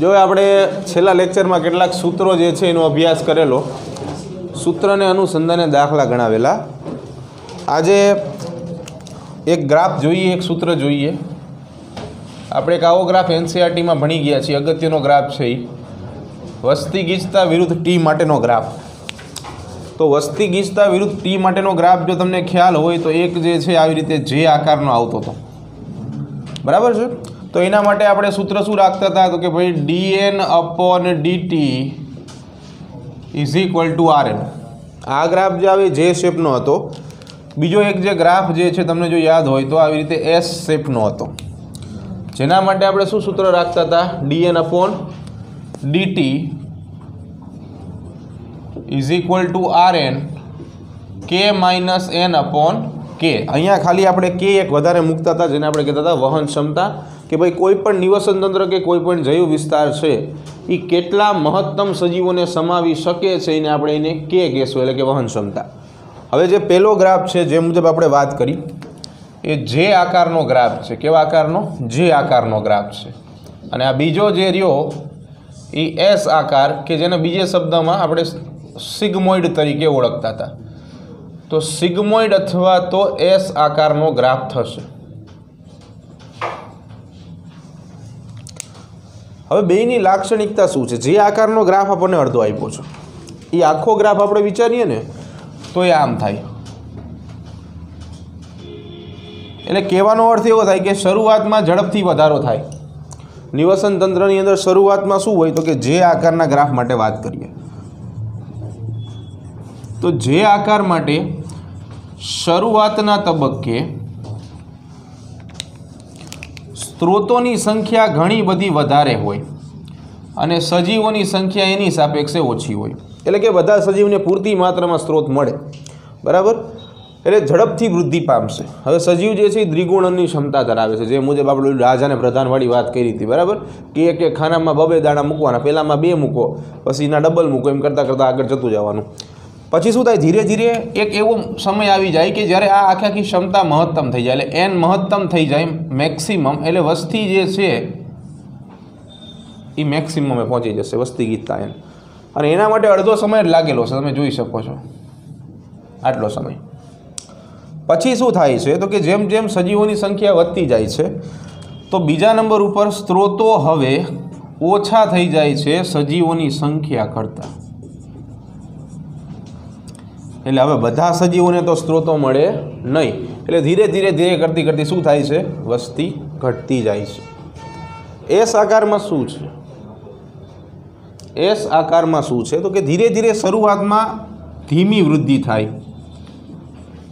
જો આપણે છેલ્લા લેક્ચરમાં કેટલાક સૂત્રો જે છે એનો અભ્યાસ કરેલો, સૂત્રને અનુસંધાને દાખલા ગણાવેલા. આજે એક ગ્રાફ જોઈએ, એક સૂત્ર જોઈએ. આપણે એક આવો ગ્રાફ એનસીઆરટીમાં ભણી ગયા છીએ, અગત્યનો ગ્રાફ છે એ વસ્તી ગીચતા વિરુદ્ધ ટી માટેનો ગ્રાફ. તો વસ્તી ગીચતા વિરુદ્ધ ટી માટેનો ગ્રાફ જો તમને ખ્યાલ હોય તો એક જે છે આવી રીતે જે આકારનો આવતો હતો. બરાબર છે? તો એના માટે આપણે સૂત્ર શું રાખતા હતા? તો કે ભાઈ DN upon DT is equal to R N આ ગ્રાફ જે આવે જે શેપનો હતો. બીજો એક જે ગ્રાફ જે છે, તમને જો યાદ હોય તો આવી રીતે એસ શેપનો હતો. જેના માટે આપણે શું સૂત્ર રાખતા હતા? DN upon DT is equal to R N K minus N upon K અહીંયા ખાલી આપણે કે એક વધારે મૂકતા હતા, જેને આપણે કહેતા હતા વહન ક્ષમતા. કે ભાઈ કોઈ પણ નિવસન તંત્ર કે કોઈ પણ જૈવ વિસ્તાર છે એ કેટલા મહત્તમ સજીવોને સમાવી શકે છે એને આપણે એને કે કહેશું, એટલે કે વહન ક્ષમતા. હવે જે પહેલો ગ્રાફ છે, જે મુજબ આપણે વાત કરી, એ જે આકારનો ગ્રાફ છે, કેવા આકારનો? જે આકારનો ગ્રાફ છે. અને આ બીજો જે રહ્યો એ એસ આકાર કે જેને બીજે શબ્દમાં આપણે સિગમોઇડ તરીકે ઓળખતા હતા. તો સિગમોઇડ અથવા તો એસ આકારનો ગ્રાફ થશે. હવે બેયની લાક્ષણિકતા શું છે? જે આકારનો ગ્રાફ આપણને અડધો આપ્યો છે. એ આખો ગ્રાફ આપણે વિચારીએ ને, તો એ આમ થાય. એટલે કહેવાનો અર્થ એવો થાય કે શરૂઆતમાં ઝડપથી વધારો થાય. નિવસન તંત્રની અંદર શરૂઆતમાં શું હોય તો કે જે આકારના ગ્રાફ માટે વાત કરીએ. તો જે આકાર માટે શરૂઆતના તબક્કે સ્ત્રોતોની સંખ્યા ઘણી બધી વધારે હોય અને સજીવોની સંખ્યા એની સાપેક્ષે ઓછી હોય. એટલે કે બધા સજીવને પૂરતી માત્રામાં સ્ત્રોત મળે. બરાબર? એટલે ઝડપથી વૃદ્ધિ પામશે. હવે સજીવ જે છે એ દ્વિગુણની ક્ષમતા ધરાવે છે. જે મુજબ આપણે રાજાને પ્રધાનવાળી વાત કરી હતી, બરાબર? કે એક એક ખાનામાં બબે દાણા મૂકવાના પહેલાંમાં બે મૂકો, પછી એના ડબલ મૂકો, એમ કરતાં કરતાં આગળ જતું જવાનું. પછી શું થાય? ધીરે ધીરે એક એવો સમય આવી જાય કે જ્યારે આ આખી આખી ક્ષમતા મહત્તમ થઈ જાય. એટલે એન મહત્તમ થઈ જાય મેક્સિમમ એટલે વસ્તી જે છે એ મેક્સિમમે પહોંચી જશે, વસ્તી ગીતતા એન અને એના માટે અડધો સમય લાગેલો છે. તમે જોઈ શકો છો. આટલો સમય. પછી શું થાય છે? તો કે જેમ જેમ સજીવોની સંખ્યા વધતી જાય છે, તો બીજા નંબર ઉપર સ્ત્રોતો હવે ઓછા થઈ જાય છે સજીવોની સંખ્યા કરતાં. એટલે હવે બધા સજીવોને તો સ્ત્રોતો મળે નહીં. એટલે ધીરે ધીરે ધીરે કરતી કરતી શું થાય છે? વસ્તી ઘટતી જાય છે. એસ આકારમાં શું છે? એસ આકારમાં શું છે? તો કે ધીરે ધીરે શરૂઆતમાં ધીમી વૃદ્ધિ થાય.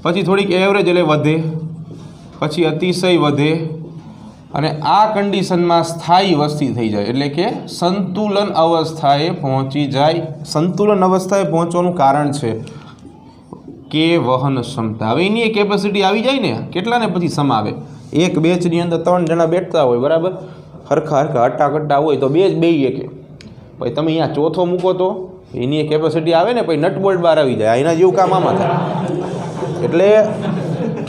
પછી થોડીક એવરેજ એટલે વધે. પછી અતિશય વધે. અને આ કન્ડિશનમાં સ્થાયી વસ્તી થઈ જાય. એટલે કે સંતુલન અવસ્થાએ પહોંચી જાય. સંતુલન અવસ્થાએ પહોંચવાનું કારણ છે. કે વહન ક્ષમતા. હવે એની કેપેસિટી આવી જાય ને, કેટલાને પછી સમાવે? એક બેચની અંદર ત્રણ જણા બેઠતા હોય, બરાબર? હરખા હરખા હટ્ટા કટ્ટા હોય તો બે જ બે કે પછી તમે અહીંયા ચોથો મૂકો તો એની કેપેસિટી આવે ને, પછી નટબોલ્ટ બહાર આવી જાય. એના જેવું કામ આમાં થાય. એટલે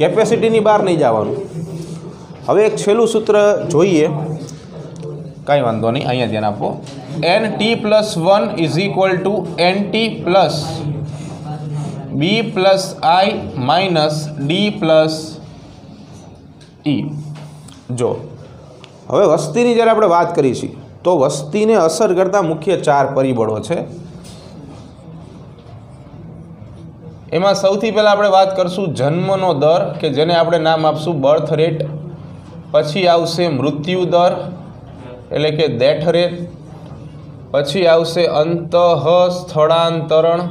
કેપેસિટીની બહાર નહીં જવાનું. હવે એક છેલ્લું સૂત્ર જોઈએ. કાંઈ વાંધો નહીં, અહીંયા ધ્યાન આપો. N T plus one is equal to N T plus B plus I minus D plus E જો, હવે વસ્તીની જ્યારે આપણે વાત કરી છીએ, તો વસ્તીને અસર કરતા મુખ્ય ચાર પરિબળો છે. એમાં સૌથી પહેલાં આપણે વાત કરશું જન્મનો દર, કે જેને આપણે નામ આપશું બર્થ રેટ, પછી આવશે મૃત્યુ દર, એટલે કે ડેથ રેટ, પછી આવશે અંતઃ સ્થળાંતરણ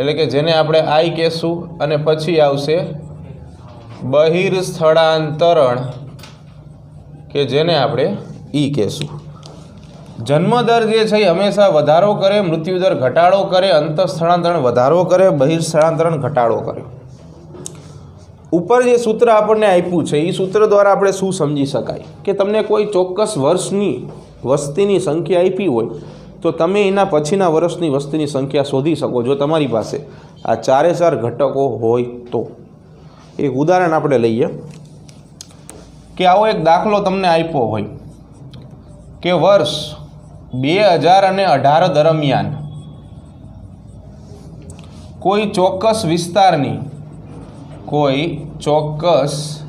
એટલે કે જેને આપણે આઈ કહેશું અને પછી આવશે બહિર સ્થળાંતરણ કે જેને આપણે ઈ કહેશું. જન્મદર જે છે એ હંમેશા વધારો કરે મૃત્યુદર ઘટાડો કરે, અંત સ્થળાંતરણ વધારો કરે બહિર સ્થળાંતરણ ઘટાડો કરે. ઉપર જે સૂત્ર આપણને આપ્યું છે એ સૂત્ર દ્વારા આપણે શું સમજી શકાય? કે તમને કોઈ ચોક્કસ વર્ષની, વસ્તીની સંખ્યા આપી હોય તો તમે એના પછીના વર્ષની વસ્તીની સંખ્યા શોધી શકો જો તમારી પાસે આ ચારે ચાર ઘટકો હોય તો. એક ઉદાહરણ આપણે લઈએ કે આવો એક દાખલો તમને આપ્યો હોય કે વર્ષ બે હજાર અને અઢાર દરમિયાન કોઈ ચોક્કસ વિસ્તારની કોઈ ચોક્કસ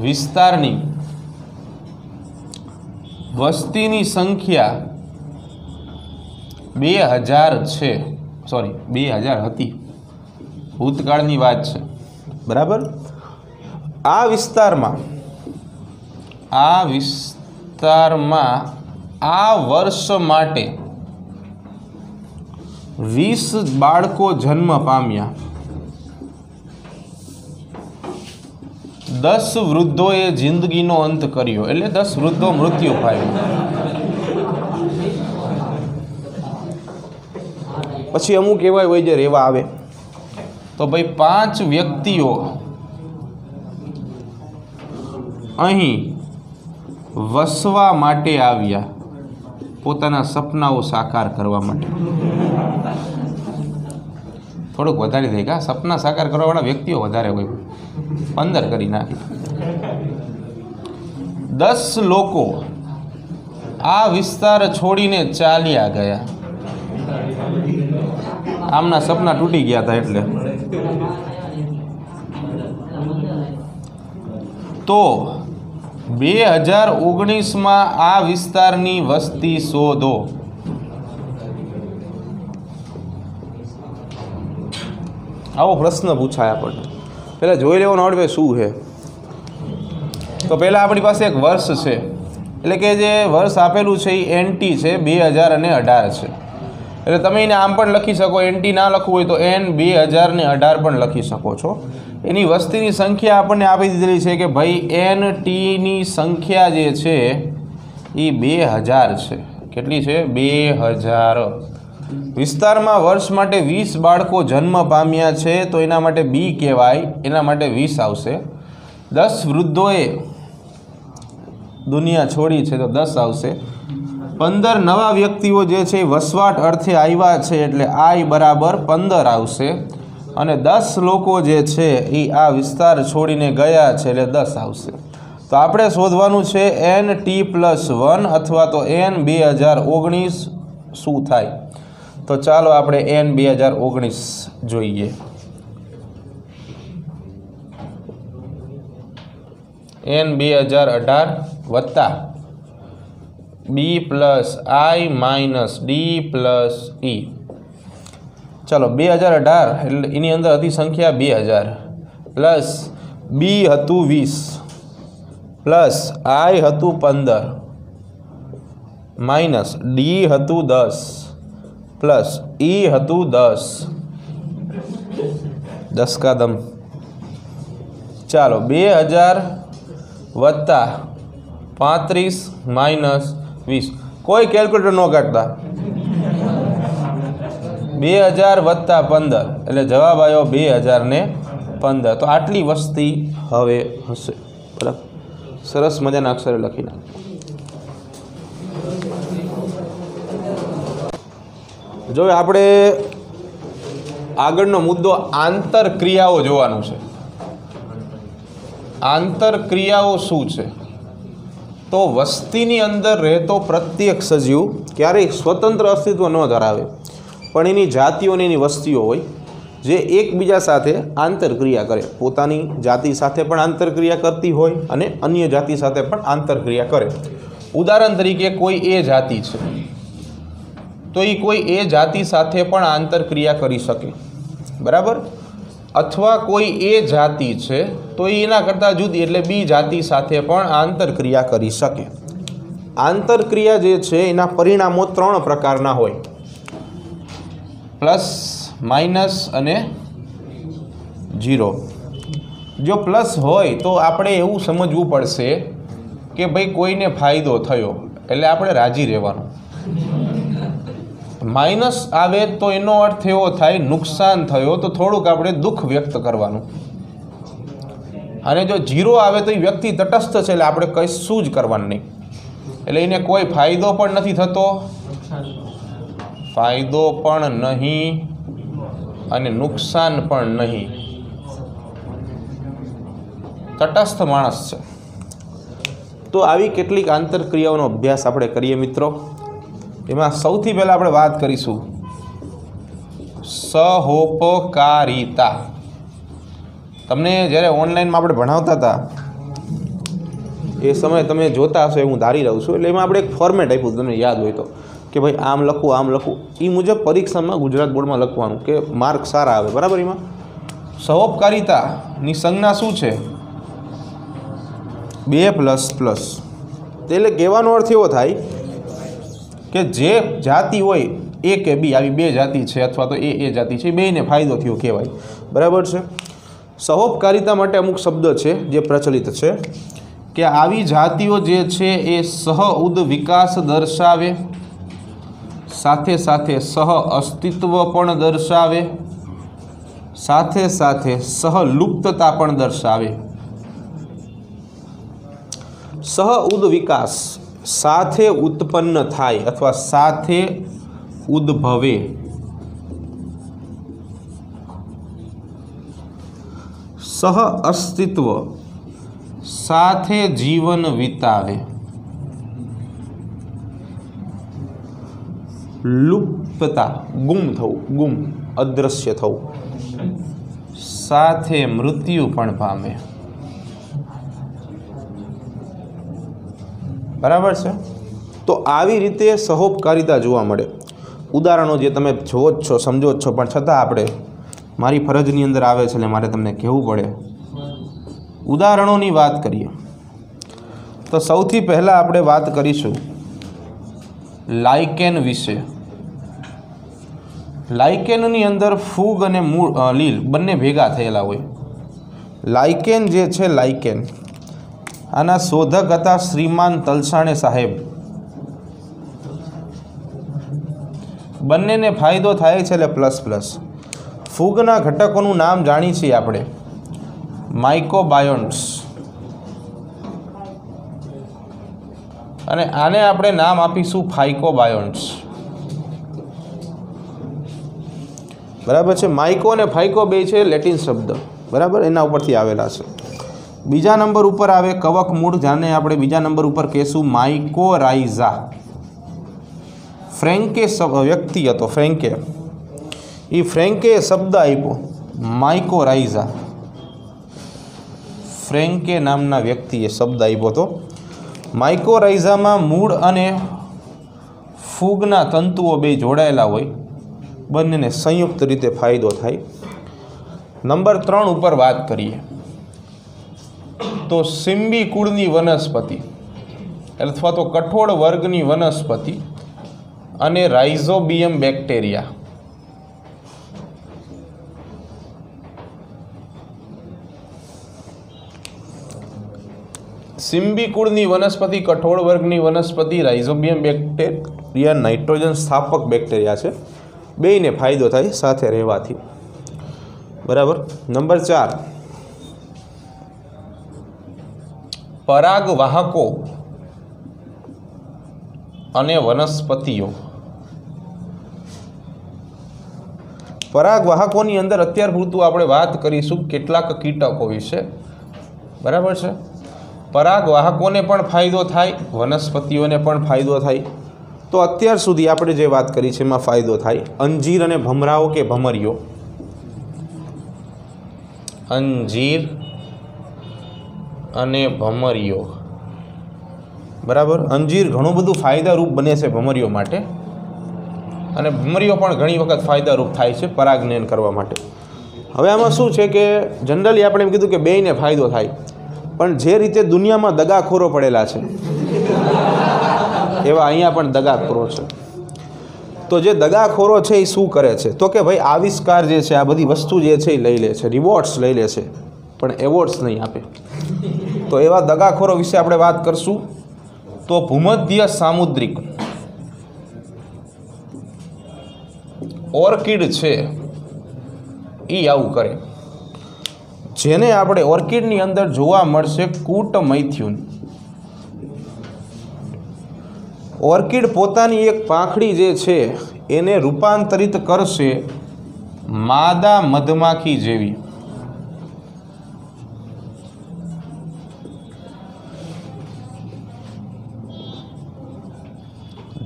વિસ્તારની વસ્તીની સંખ્યા બે હજાર છે. સોરી બે હજાર હતી. ભૂતકાળની વાત છે. બરાબર? આ વિસ્તારમાં આ વિસ્તારમાં આ વર્ષ માટે વીસ બાળકો જન્મ પામ્યા. દસ વૃદ્ધોએ જિંદગીનો અંત કર્યો. એટલે દસ વૃદ્ધો મૃત્યુ પામ્યા. પછી અમુક એવા હોય જે રહેવા આવે. તો ભાઈ પાંચ વ્યક્તિઓ અહીં વસવા માટે આવ્યા પોતાના સપનાઓ સાકાર કરવા માટે. થોડુંક વધારે થઈ ગયા. સપના સાકાર કરવાવાળા વ્યક્તિઓ વધારે હોય. પંદર કરી નાખી. દસ લોકો આ વિસ્તાર છોડીને ચાલ્યા ગયા. આમના સપના તૂટી ગયા હતા એટલે. તો બે હજાર ઓગણીસમાં આ વિસ્તારની વસ્તી શોધો. આવો પ્રશ્ન પૂછાય આપણને. પહેલાં જોઈ લેવાનો આવડે શું છે. તો પહેલાં આપણી પાસે એક વર્ષ છે. એટલે કે જે વર્ષ આપેલું છે એ એન્ટી છે, બે હજાર અને અઢાર છે. એટલે તમે એને આમ પણ લખી શકો એનટી ના લખવું હોય તો એન બે હજાર ને અઢાર પણ લખી શકો છો. એની વસ્તીની સંખ્યા આપણને આપી દીધેલી છે કે ભાઈ એન ટીની સંખ્યા જે છે, એ બે હજાર છે. કેટલી છે? બે હજાર. વિસ્તારમાં વર્ષ માટે વીસ બાળકો જન્મ પામ્યા છે, તો એના માટે બી કહેવાય. એના માટે વીસ આવશે. દસ વૃદ્ધોએ દુનિયા છોડી છે, તો દસ આવશે. પંદર નવા વ્યક્તિઓ જે છે એ વસવાટ અર્થે આવ્યા છે એટલે આઈ બરાબર પંદર આવશે. અને દસ લોકો જે છે એ આ વિસ્તાર છોડીને ગયા છે એટલે દસ આવશે. તો આપણે શોધવાનું છે એન ટી પ્લસ વન અથવા તો એન બે હજાર ઓગણીસ શું થાય? તો ચાલો આપણે એન બે હજાર ઓગણીસ જોઈએ. એન બે હજાર અઢાર વત્તા B plus I minus D plus E ચાલો, બે હજાર અઢાર, એટલે એની અંદર હતી સંખ્યા બે હજાર. પ્લસ બી હતું વીસ. પ્લસ આઈ હતું પંદર. માઇનસ ડી હતું દસ. પ્લસ ઈ હતું દસ. દસ કદમ ચાલો, બે હજાર વત્તા પાંત્રીસ માઇનસ વીસ. કોઈ કેલ્ક્યુલેટર ન કાઢતા? બે હજાર વત્તા પંદર. એટલે જવાબ આવ્યો બે હજાર ને પંદર. તો આટલી વસ્તી હવે હશે. બરાબર? સરસ મજાના અક્ષરે લખી નાખ જો આપણે આગળનો મુદ્દો આંતરક્રિયાઓ જોવાનું છે. આંતરક્રિયાઓ શું છે? તો વસ્તીની અંદર રહેતો પ્રત્યેક સજીવ ક્યારેય સ્વતંત્ર અસ્તિત્વ ન ધરાવે. પણ એની જાતિઓ અને એની વસ્તીઓ હોય, જે એકબીજા સાથે આંતરક્રિયા કરે. પોતાની જાતિ સાથે પણ આંતરક્રિયા કરતી હોય અને અન્ય જાતિ સાથે પણ આંતરક્રિયા કરે. ઉદાહરણ તરીકે, કોઈ એ જાતિ છે, તો એ કોઈ એ જાતિ સાથે પણ આંતરક્રિયા કરી શકે. બરાબર? અથવા કોઈ એ જાતિ છે, તો એના કરતાં જુદી એટલે બી જાતિ સાથે પણ આંતરક્રિયા કરી શકે. આંતરક્રિયા જે છે, એના પરિણામો ત્રણ પ્રકારના હોય. પ્લસ, માઇનસ અને જીરો જો પ્લસ હોય, તો આપણે એવું સમજવું પડશે કે ભાઈ કોઈને ફાયદો થયો, એટલે આપણે રાજી રહેવાનું. માઇનસ આવે તો એનો અર્થ એવો થાય, નુકસાન થયો તો થોડુંક આપણે દુઃખ વ્યક્ત કરવાનું. અને જો જીરો આવે તો એ વ્યક્તિ તટસ્થ છે, એટલે આપણે કશું જ કરવાનું નહીં. એટલે એને કોઈ ફાયદો પણ નથી થતો. ફાયદો પણ નહીં અને નુકસાન પણ નહીં. તટસ્થ માણસ છે. તો આવી કેટલીક આંતરક્રિયાઓનો અભ્યાસ આપણે કરીએ મિત્રો. એમાં સૌથી પહેલાં આપણે વાત કરીશું. સહોપકારિતા. તમને જ્યારે ઓનલાઈનમાં આપણે ભણાવતા હતા, એ સમયે તમે જોતા હશો એ હું ધારી રહું છું. એટલે એમાં આપણે એક ફોર્મેટ આપ્યું તમને યાદ હોય તો. કે ભાઈ આમ લખવું આમ લખવું એ મુજબ પરીક્ષામાં ગુજરાત બોર્ડમાં લખવાનું, કે માર્ક સારા આવે. બરાબર એમાં? સહોપકારિતાની સંજ્ઞા શું છે? બે પ્લસ પ્લસ એટલે કહેવાનો અર્થ એવો થાય કે જે જાતિ હોય, એ કે બી, આવી બે જાતિ છે અથવા તો એ એ જાતિ છે બેને ફાયદો થયો કહેવાય. બરાબર છે? સહોપકારિતા માટે અમુક શબ્દ છે જે પ્રચલિત છે કે આવી જાતિઓ જે છે એ સહ ઉદ વિકાસ દર્શાવે, સાથે સાથે સહ અસ્તિત્વ પણ દર્શાવે, સાથે સાથે સહ લુપ્તતા પણ દર્શાવે. સહ ઉદ વિકાસ સાથે ઉત્પન્ન થાય અથવા સાથે ઉદ્ભવે. સહ અસ્તિત્વ સાથે જીવન વિતાવે. લુપ્તતા, ગુમ થવું, ગુમ અદૃશ્ય થવું. સાથે મૃત્યુ પણ પામે. બરાબર છે? તો આવી રીતે સહોપકારિતા જોવા મળે. ઉદાહરણો જે તમે જોવો જ છો, સમજો જ છો, પણ છતાં આપણે મારી ફરજની અંદર આવે છે એટલે મારે તમને કહેવું પડે. ઉદાહરણોની વાત કરીએ. તો સૌથી પહેલાં આપણે વાત કરીશું લાઇકેન વિશે. લાઇકેનની અંદર ફૂગ અને મૂળ લીલ બંને ભેગા થયેલા હોય. લાઇકેન જે છે, લાઇકેન. આના શોધક હતા શ્રીમાન તલસાણે સાહેબ. બંનેને ફાયદો થાય છે એટલે પ્લસ પ્લસ ફૂગના ઘટકોનું નામ જાણી છીએ આપણે. માઇકોબાયોન્ટ્સ અને આને આપણે નામ આપીશું ફાઇકોબાયોન્ટ્સ બરાબર છે? માઇકો અને ફાઇકો બે છે લેટિન શબ્દ. બરાબર? એના ઉપરથી આવેલા છે. બીજા નંબર ઉપર આવે કવક મૂળ, જાને આપણે બીજા નંબર ઉપર કહેશું માઇકોરાઇઝા ફ્રેન્કે વ્યક્તિ હતો, ફ્રેન્કે. એ ફ્રેન્કે શબ્દ આપ્યો માઇકોરાઇઝા ફ્રેન્કે નામના વ્યક્તિએ શબ્દ આપ્યો હતો. માઇકોરાઇઝામાં મૂળ અને ફૂગના તંતુઓ બે જોડાયેલા હોય, બંનેને સંયુક્ત રીતે ફાયદો થાય. નંબર ત્રણ ઉપર વાત કરીએ. તો સિમ્બી કુળની વનસ્પતિ, અથવા તો કઠોળ વર્ગની વનસ્પતિ અને રાઇઝોબિયમ બેક્ટેરિયા સિમ્બી કુળની વનસ્પતિ, કઠોળ વર્ગની વનસ્પતિ રાઇઝોબિયમ બેક્ટેરિયા નાઇટ્રોજન સ્થાપક બેક્ટેરિયા છે. બેયને ફાયદો થાય સાથે રહેવાથી. બરાબર? નંબર ચાર. પરાગવાહકો અને વનસ્પતિઓ. પરાગવાહકોની અંદર અત્યાર પૂરતું આપણે વાત કરીશું કેટલાક કીટકો વિશે. બરાબર છે? પરાગવાહકોને પણ ફાયદો થાય, વનસ્પતિઓને પણ ફાયદો થાય. તો અત્યાર સુધી આપણે જે વાત કરી છે એમાં ફાયદો થાય. અંજીર અને ભમરાઓ કે ભમરીઓ? અંજીર અને ભમરીઓ. બરાબર? અંજીર ઘણું બધું ફાયદારૂપ બને છે ભમરીઓ માટે. અને ભમરીઓ પણ ઘણી વખત ફાયદારૂપ થાય છે પરાગનયન કરવા માટે. હવે આમાં શું છે કે જનરલી આપણે એમ કીધું કે બેયને ફાયદો થાય. પણ જે રીતે દુનિયામાં દગાખોરો પડેલા છે, એવા અહીંયા પણ દગાખોરો છે. તો જે દગાખોરો છે એ શું કરે છે? તો કે ભાઈ આવિષ્કાર જે છે, આ બધી વસ્તુ જે છે એ લઈ લે છે રિવોર્ડ્સ લઈ લે છે. પણ એવોર્ડ્સ નહીં આપે. તો એવા દગાખોરો વિશે આપણે વાત કરશું. તો ભૂમધ્ય સામુદ્રિક. ઓર્કિડ છે એ આવું કરે. જેને આપણે ઓર્કિડની અંદર જોવા મળશે કૂટ મૈથ્યુન ઓર્કિડ પોતાની એક પાંખડી જે છે, એને રૂપાંતરિત કરશે માદા મધમાખી જેવી.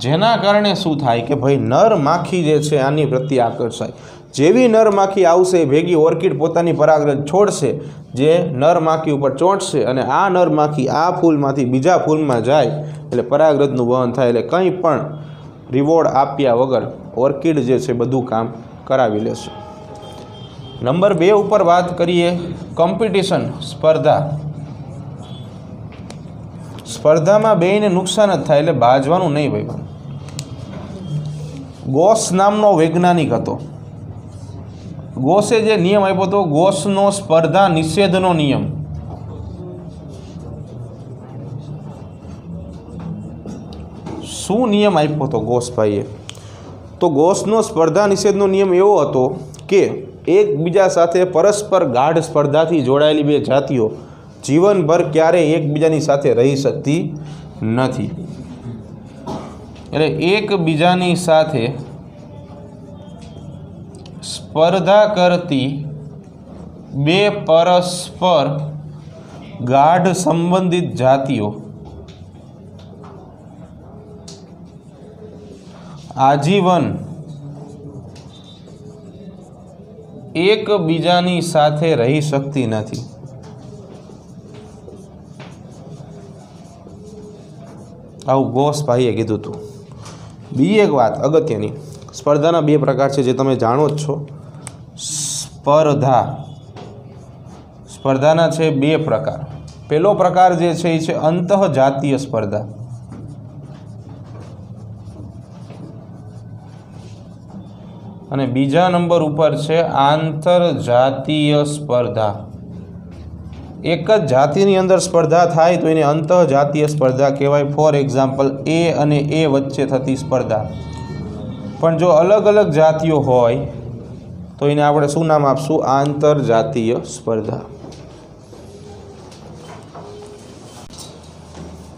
જેના કારણે શું થાય કે ભાઈ નર માખી જે છે આની પ્રત્યે આકર્ષાય. જેવી નર માખી આવશે, ભેગી ઓર્કિડ પોતાની પરાગરજ છોડશે, જે નર માખી ઉપર ચોંટશે અને આ નર માખી આ ફૂલમાંથી બીજા ફૂલમાં જાય, એટલે પરાગરજનું વહન થાય, એટલે કંઈ પણ રિવોર્ડ આપ્યા વગર ઓર્કિડ જે છે બધું કામ કરાવી લેશે. નંબર બે ઉપર વાત કરીએ કોમ્પિટિશન સ્પર્ધા. સ્પર્ધામાં બેને નુકસાન જ થાય, એટલે બાજવાનું નહીં ભાઈ. ગોસ નામનો વૈજ્ઞાનિક હતો. ગોસે જે નિયમ આપ્યો હતો, ગોસનો સ્પર્ધા નિષેધનો નિયમ. શું નિયમ આપ્યો હતો ગોસભાઈએ? તો ગોસનો સ્પર્ધા નિષેધનો નિયમ એવો હતો કે એકબીજા સાથે પરસ્પર ગાઢ સ્પર્ધાથી જોડાયેલી બે જાતિઓ જીવનભર ક્યારેય એકબીજાની સાથે રહી શકતી નથી. એટલે એકબીજાની સાથે સ્પર્ધા કરતી બે પરસ્પર ગાઢ સંબંધિત જાતિઓ આજીવન એકબીજાની સાથે રહી શકતી નથી. આવું ગોસભાઈએ કીધું હતું બીજી એક વાત અગત્યની. સ્પર્ધાના બે પ્રકાર છે જે તમે જાણો જ છો. સ્પર્ધા. સ્પર્ધાના છે બે પ્રકાર. પહેલો પ્રકાર જે છે એ છે અંતઃજાતીય સ્પર્ધા. અને બીજા નંબર ઉપર છે આંતરજાતીય સ્પર્ધા. એક જ જાતિની અંદર સ્પર્ધા થાય તો એને અંતઃજાતીય સ્પર્ધા કહેવાય. ફોર એક્ઝામ્પલ એ અને એ વચ્ચે થતી સ્પર્ધા. પણ જો અલગ અલગ જાતિઓ હોય, તો એને આપણે શું નામ આપશું? આંતરજાતીય સ્પર્ધા.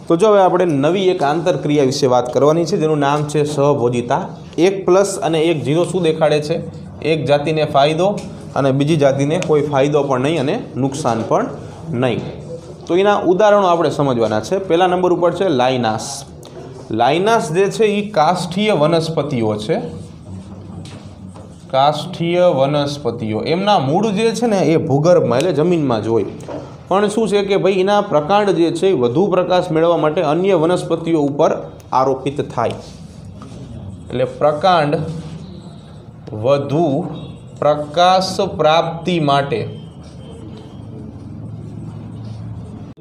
તો જો હવે આપણે નવી એક આંતરક્રિયા વિશે વાત કરવાની છે, જેનું નામ છે સહભોજિતા. એક પ્લસ અને એક જીરો શું દેખાડે છે? એક જાતિને ફાયદો અને બીજી જાતિને કોઈ ફાયદો પણ નહીં અને નુકસાન પણ નહીં. તો એના ઉદાહરણો આપણે સમજવાના છે. પહેલા નંબર ઉપર છે લાઇનાસ. લાઇનાસ જે છે એ કાષ્ઠીય વનસ્પતિઓ છે. કાષ્ઠીય વનસ્પતિઓ. એમના મૂળ જે છે ને એ ભૂગર્ભમાં, એટલે જમીનમાં જ હોય. પણ શું છે કે ભાઈ એના પ્રકાંડ જે છે વધુ પ્રકાશ મેળવવા માટે અન્ય વનસ્પતિઓ ઉપર આરોપિત થાય. એટલે પ્રકાંડ વધુ પ્રકાશ પ્રાપ્તિ માટે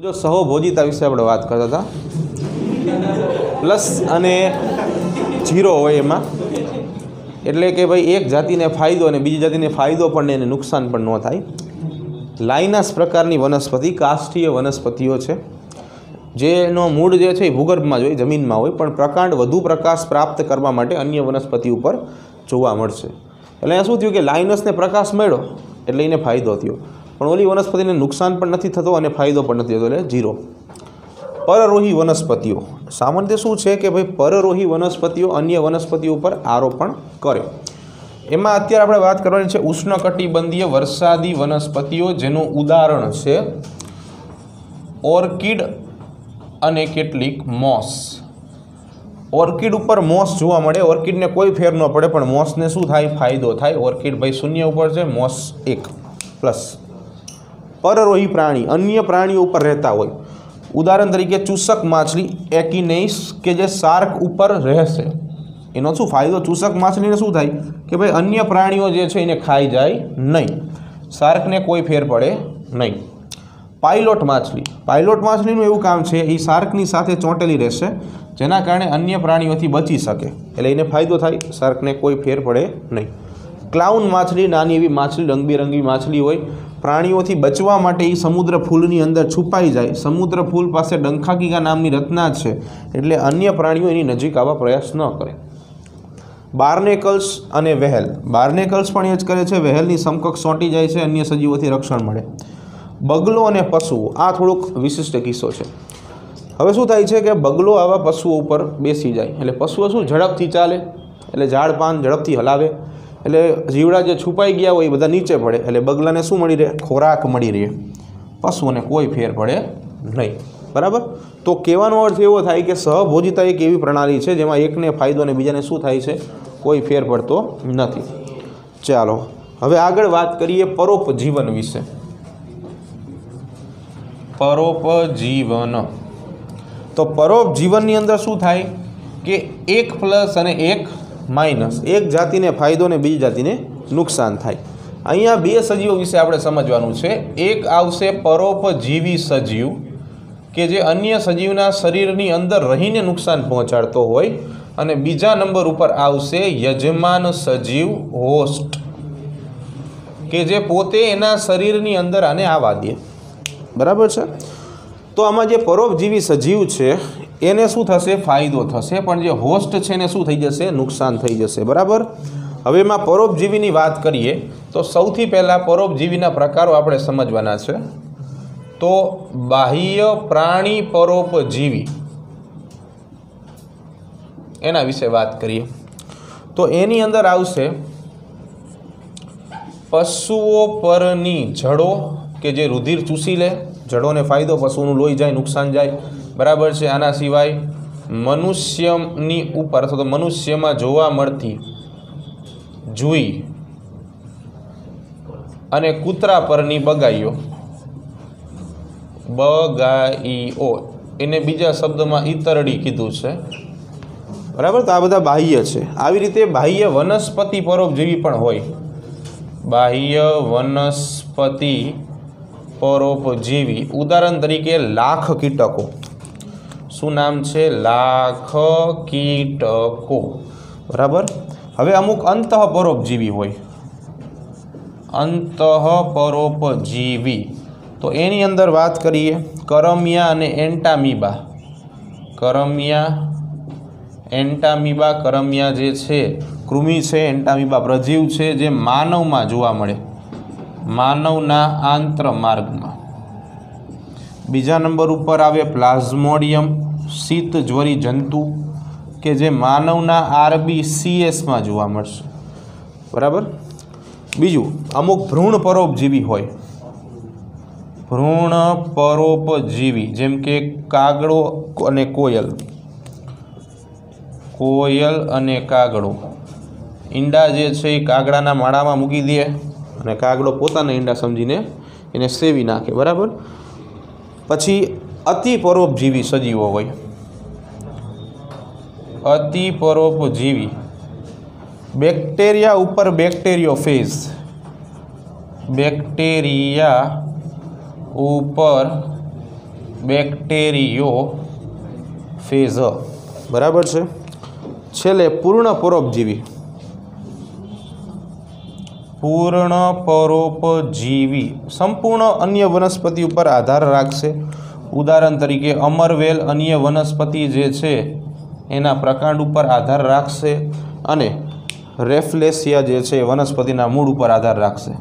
જો સહભોજિતા વિશે આપણે વાત કરતા હતા. પ્લસ અને જીરો હોય એમાં. એટલે કે ભાઈ એક જાતિને ફાયદો અને બીજી જાતિને ફાયદો પણ એને નુકસાન પણ ન થાય. લાઇનાસ પ્રકારની વનસ્પતિ, કાષ્ઠીય વનસ્પતિઓ છે. જેનો મૂળ જે છે એ ભૂગર્ભમાં જ હોય, જમીનમાં હોય, પણ પ્રકાંડ વધુ પ્રકાશ પ્રાપ્ત કરવા માટે અન્ય વનસ્પતિ ઉપર જોવા મળશે. એટલે અહીંયા શું થયું કે લાઇનસને પ્રકાશ મળ્યો, એટલે એને ફાયદો થયો. પણ ઓલી વનસ્પતિને નુકસાન પણ નથી થતો અને ફાયદો પણ નથી થતો, એટલે જીરો. પરરોહી વનસ્પતિઓ. સામાન્ય શું છે કે ભાઈ પરરોહી વનસ્પતિઓ અન્ય વનસ્પતિઓ ઉપર આરોપણ કરે. એમાં અત્યારે આપણે વાત કરવાની છે ઉષ્ણકટિબંધીય વરસાદી વનસ્પતિઓ જેનું ઉદાહરણ છે ઓર્કિડ અને કેટલીક મોસ. ઓર્કિડ ઉપર મોસ જોવા મળે. ઓર્કિડને કોઈ ફેર ન પડે, પણ મોસને શું થાય? ફાયદો થાય. ઓર્કિડ ભાઈ શૂન્ય ઉપર છે, મોસ એક, પ્લસ. પરરોહી પ્રાણી, અન્ય પ્રાણીઓ ઉપર રહેતા હોય. ઉદાહરણ તરીકે ચૂસક માછલી એકિનેઇસ કે જે શાર્ક ઉપર રહેશે. એનો શું ફાયદો? ચૂસક માછલીને શું થાય? કે ભાઈ અન્ય પ્રાણીઓ જે છે એને ખાઈ જાય નહીં. શાર્કને કોઈ ફેર પડે નહીં. પાઇલોટ માછલી. પાઇલોટ માછલીનું એવું કામ છે, એ શાર્કની સાથે ચોંટેલી રહેશે, જેના કારણે અન્ય પ્રાણીઓથી બચી શકે. એટલે એને ફાયદો થાય, શાર્કને કોઈ ફેર પડે નહીં. ક્લાઉન માછલી, નાની એવી માછલી, રંગબેરંગી માછલી હોય પ્રાણીઓથી બચવા માટે એ સમુદ્ર ફૂલની અંદર છુપાઈ જાય. સમુદ્ર ફૂલ પાસે ડંખાકીકા નામની રચના છે એટલે અન્ય પ્રાણીઓ એની નજીક આવવા પ્રયાસ ન કરે. બાર્નેકલ્સ અને વહેલ. બાર્નેકલ્સ પણ એ જ કરે છે, વહેલની સમકક્ષ સોંટી જાય છે, અન્ય સજીવોથી રક્ષણ મળે. બગલો અને પશુઓ. આ થોડુંક વિશિષ્ટ કિસ્સો છે. હવે શું થાય છે કે બગલો આવા પશુઓ ઉપર બેસી જાય. એટલે પશુઓ શું? ઝડપથી ચાલે. એટલે ઝાડ પાન ઝડપથી હલાવે. એટલે જીવડા જે છુપાઈ ગયા હોય એ બધા નીચે પડે. એટલે બગલાને શું મળી રહે? ખોરાક મળી રહે. પશુઓને કોઈ ફેર પડે નહીં. બરાબર? તો કહેવાનો અર્થ એવો થાય કે સહભોજિતા એક એવી પ્રણાલી છે જેમાં એકને ફાયદો અને બીજાને શું થાય છે? કોઈ ફેર પડતો નથી. ચાલો, હવે આગળ વાત કરીએ પરોપજીવન વિશે. પરોપજીવન. તો પરોપજીવનની અંદર શું થાય? કે એક પ્લસ અને એક માઇનસ. એક જાતિને ફાયદો ને બીજી જાતિને નુકસાન થાય. અહીંયા બે સજીવો વિશે આપણે સમજવાનું છે. એક આવશે પરોપજીવી સજીવ, કે જે અન્ય સજીવના શરીરની અંદર રહીને નુકસાન પહોંચાડતો હોય, અને બીજા નંબર ઉપર આવશે યજમાન સજીવ હોસ્ટ, કે જે પોતે એના શરીરની અંદર આને આવવા દે. બરાબર છે? તો આમાં જે પરોપજીવી સજીવ છે, એને શું થશે? ફાયદો થશે. પણ જે હોસ્ટ છે એને શું થઈ જશે? નુકસાન થઈ જશે. બરાબર? હવે એમાં પરોપજીવીની વાત કરીએ, તો સૌથી પહેલાં પરોપજીવીના પ્રકારો આપણે સમજવાના છે. તો બાહ્ય પ્રાણી પરોપજીવી. એના વિશે વાત કરીએ. તો એની અંદર આવશે પશુઓ પરની જડો કે જે રુધિર ચૂસી લે જડોને ફાયદો, પશુનું લોહી જાય, નુકસાન જાય. બરાબર છે? આના સિવાય મનુષ્યની ઉપર અથવા તો મનુષ્યમાં જોવા મળતી જુઈ અને કૂતરા પરની બગાઈઓ બગાઈઓ, એને બીજા શબ્દમાં ઈતરડી કીધું છે. બરાબર? તો આ બધા બાહ્ય છે. આવી રીતે બાહ્ય વનસ્પતિ પરોપજીવી પણ હોય. બાહ્ય વનસ્પતિ પરોપજીવી. ઉદાહરણ તરીકે, લાખ કીટકો. શું નામ છે? લાખ કીટકો. બરાબર? હવે અમુક અંત પરોપજીવી હોય. અંત પરોપજીવી તો એની અંદર વાત કરીએ. કરમિયા અને એન્ટામીબા. કરમિયા એન્ટામીબા, કરમિયા જે છે, કૃમિ છે, એન્ટામીબા, પ્રજીવ છે, જે માનવમાં જોવા મળે. માનવના આંતર માર્ગમાં બીજા નંબર ઉપર આવે પ્લાઝ્મોડિયમ શીત જ્વરી જંતુ કે જે માનવના આરબી સીએસમાં જોવા મળશે. બરાબર? બીજું, અમુક ભ્રૂણ પરોપજીવી હોય. ભ્રૂણ પરોપજીવી, જેમ કે કાગડો અને કોયલ. કોયલ અને કાગડો. ઈંડા જે છે એ કાગડાના માળામાં મૂકી દે. અને કાગડો પોતાના ઈંડા સમજીને એને સેવી નાખે, બરાબર? પછી અતિ પરોપજીવી સજીવો હોય. અતિ પરોપજીવી બેક્ટેરિયા ઉપર બેક્ટેરિયો ફેઝ. બેક્ટેરિયા ઉપર બેક્ટેરિયો ફેઝ. બરાબર છે? છેલ્લે પૂર્ણ પરોપજીવી. પૂર્ણ પરોપજીવી. સંપૂર્ણ અન્ય વનસ્પતિ ઉપર આધાર રાખશે. ઉદાહરણ તરીકે અમરવેલ અન્ય વનસ્પતિ જે છે, એના પ્રકાંડ ઉપર આધાર રાખશે અને રેફલેસિયા જે છે વનસ્પતિના મૂળ ઉપર આધાર રાખશે.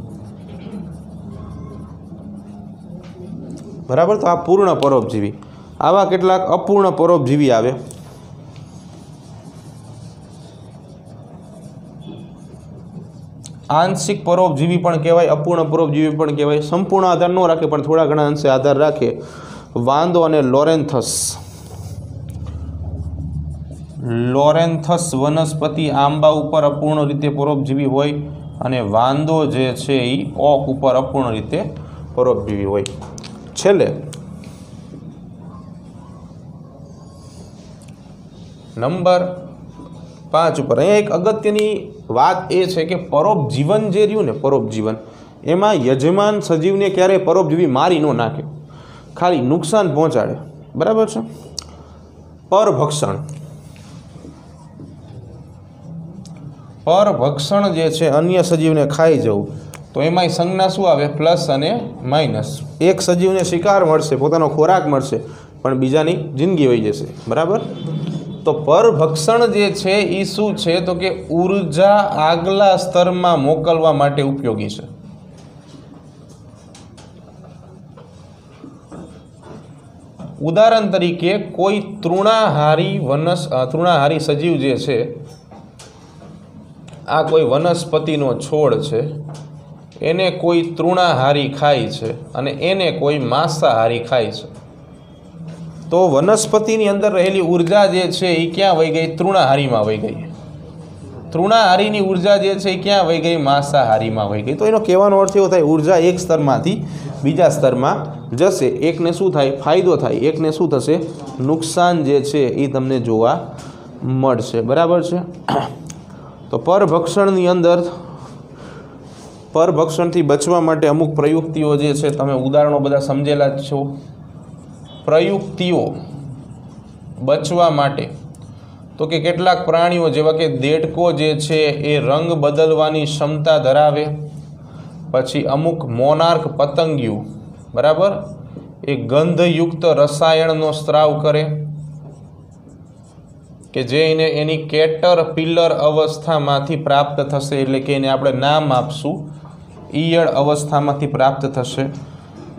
બરાબર? તો આ પૂર્ણ પરોપજીવી. આવા કેટલાક અપૂર્ણ પરોપજીવી આવે. આંશિક પરોપજીવી પણ કહેવાય, અપૂર્ણ પરોપજીવી પણ કહેવાય. સંપૂર્ણ આધાર ન રાખે, પણ થોડા ઘણા અંશે આધાર રાખે. વાંદો અને લોરેન્થસ. લોરેન્થસ વનસ્પતિ આંબા ઉપર અપૂર્ણ રીતે પરોપજીવી હોય અને વાંદો જે છે એ ઓક ઉપર અપૂર્ણ રીતે પરોપજીવી હોય. છેલ્લે. નંબર પાંચ ઉપર. અહીંયા એક અગત્યની વાત એ છે કે પરોપજીવન જે રહ્યું ને પરોપજીવન એમાં યજમાન સજીવને ક્યારેય પરોપજીવી મારી ન નાખે. ખાલી નુકસાન પહોંચાડે. બરાબર છે? પરભક્ષણ. પરભક્ષણ જે છે, અન્ય સજીવને ખાઈ જવું. તો એમાંય સંજ્ઞા શું આવે? પ્લસ અને માઇનસ. એક સજીવને શિકાર મળશે, પોતાનો ખોરાક મળશે, પણ બીજાની જિંદગી હોઈ જશે. બરાબર? તો પરભક્ષણ જે છે એ શું છે? તો કે ઊર્જા આગલા સ્તરમાં મોકલવા માટે ઉપયોગી છે. ઉદાહરણ તરીકે કોઈ તૃણાહારી વનસ તૃણાહારી સજીવ જે છે, આ કોઈ વનસ્પતિનો છોડ છે, એને કોઈ તૃણાહારી ખાય છે અને એને કોઈ માંસાહારી ખાય છે. તો વનસ્પતિની અંદર રહેલી ઊર્જા જે છે એ ક્યાં વહી ગઈ? તૃણાહારીમાં વહી ગઈ. તૃણાહારીની ઊર્જા જે છે એ ક્યાં વહી ગઈ? માંસાહારીમાં વહી ગઈ. તો એનો કહેવાનો અર્થ એવો થાય, ઊર્જા એક સ્તરમાંથી બીજા સ્તરમાં જશે. એકને શું થાય? ફાયદો થાય. એકને શું થશે? નુકસાન જે છે એ તમને જોવા મળશે. બરાબર છે? તો પરભક્ષણની અંદર, પરભક્ષણથી બચવા માટે અમુક પ્રયુક્તિઓ જે છે, તમે ઉદાહરણો બધા સમજેલા જ છો. પ્રયુક્તિઓ બચવા માટે. તો કે કેટલાક પ્રાણીઓ જેવા કે દેડકો જે છે એ રંગ બદલવાની ક્ષમતા ધરાવે. પછી અમુક મોનાર્ક પતંગિયું, બરાબર? એ ગંધયુક્ત રસાયણનો સ્ત્રાવ કરે. કે જે એને એની કેટર પિલર અવસ્થામાંથી પ્રાપ્ત થશે, એટલે કે એને આપણે નામ આપશું. ઈયળ અવસ્થામાંથી પ્રાપ્ત થશે.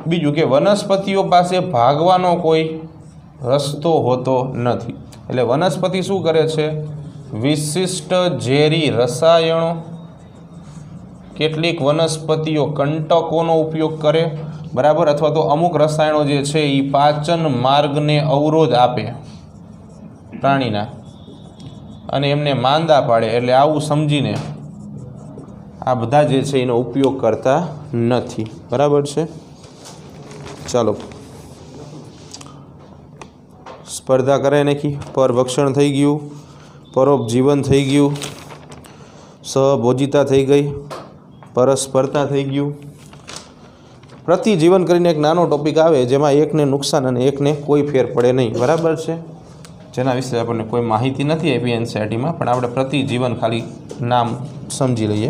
બીજું કે વનસ્પતિઓ પાસે ભાગવાનો કોઈ રસ્તો હોતો નથી. એટલે વનસ્પતિ શું કરે છે? વિશિષ્ટ ઝેરી રસાયણો કેટલીક વનસ્પતિઓ કંટકોનો ઉપયોગ કરે, બરાબર? અથવા તો અમુક રસાયણો જે છે એ પાચન માર્ગને અવરોધ આપે પ્રાણીના અને એમને માંદા પાડે. એટલે આવું સમજીને આ બધા જે છે, એનો ઉપયોગ કરતા નથી. બરાબર છે? ચાલો. સ્પર્ધા કરાઈ નાખી પરભક્ષણ થઈ ગયું. પરોપજીવન થઈ ગયું. સહભોજિતા થઈ ગઈ. પરસ્પર્ધા થઈ ગયું. પ્રતિજીવન કરીને એક નાનો ટોપિક આવે જેમાં એકને નુકસાન અને એકને કોઈ ફેર પડે નહીં. બરાબર છે? જેના વિશે આપણને કોઈ માહિતી નથી આપી એનસીઆરટીમાં, પણ આપણે પ્રતિજીવન ખાલી નામ સમજી લઈએ.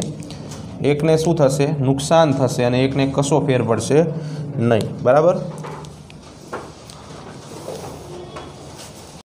એકને શું થશે? નુકસાન થશે અને એકને કશો ફેર પડશે? નહીં. બરાબર?